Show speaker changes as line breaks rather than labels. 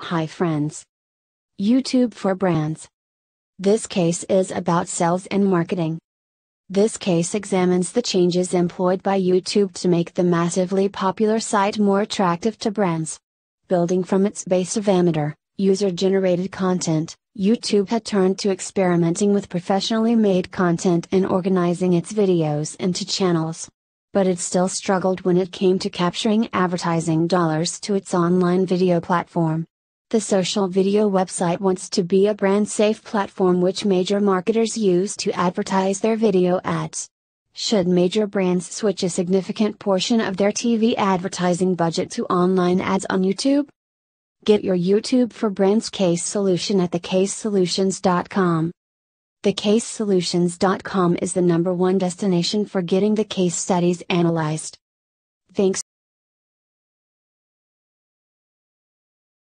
Hi friends. YouTube for Brands. This case is about sales and marketing. This case examines the changes employed by YouTube to make the massively popular site more attractive to brands. Building from its base of amateur, user generated content, YouTube had turned to experimenting with professionally made content and organizing its videos into channels. But it still struggled when it came to capturing advertising dollars to its online video platform. The social video website wants to be a brand safe platform which major marketers use to advertise their video ads. Should major brands switch a significant portion of their TV advertising budget to online ads on YouTube? Get your YouTube for Brands case solution at thecasesolutions.com. TheCaseSolutions.com is the number one destination for getting the case studies analyzed. Thanks